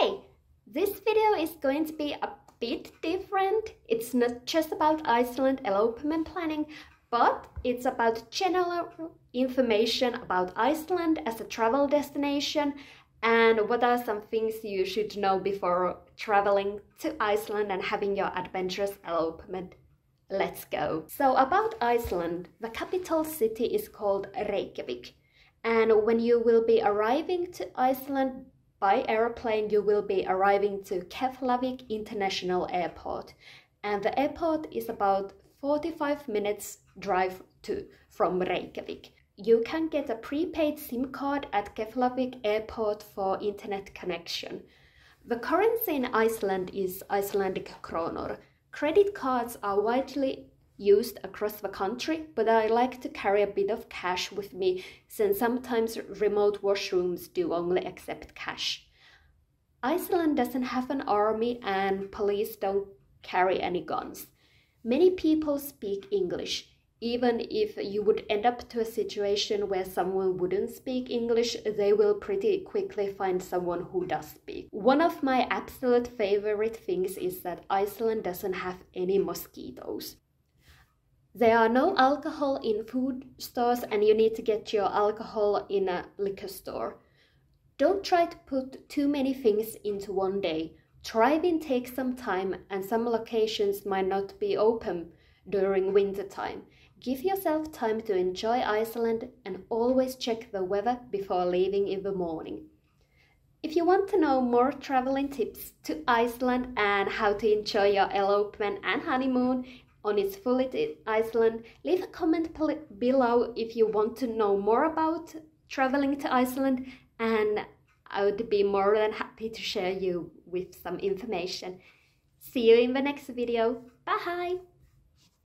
Hey, this video is going to be a bit different. It's not just about Iceland elopement planning, but it's about general information about Iceland as a travel destination and what are some things you should know before traveling to Iceland and having your adventurous elopement. Let's go. So about Iceland, the capital city is called Reykjavik. And when you will be arriving to Iceland by airplane, you will be arriving to Keflavik International Airport. And the airport is about 45 minutes drive to from Reykjavik. You can get a prepaid SIM card at Keflavik Airport for internet connection. The currency in Iceland is Icelandic kronor. Credit cards are widely used across the country, but I like to carry a bit of cash with me since sometimes remote washrooms do only accept cash. Iceland doesn't have an army and police don't carry any guns. Many people speak English. Even if you would end up to a situation where someone wouldn't speak English, they will pretty quickly find someone who does speak. One of my absolute favorite things is that Iceland doesn't have any mosquitoes. There are no alcohol in food stores and you need to get your alcohol in a liquor store. Don't try to put too many things into one day. Driving takes some time and some locations might not be open during winter time. Give yourself time to enjoy Iceland and always check the weather before leaving in the morning. If you want to know more traveling tips to Iceland and how to enjoy your elopement and honeymoon, on its fully Iceland. Leave a comment below if you want to know more about traveling to Iceland and I would be more than happy to share you with some information. See you in the next video. Bye!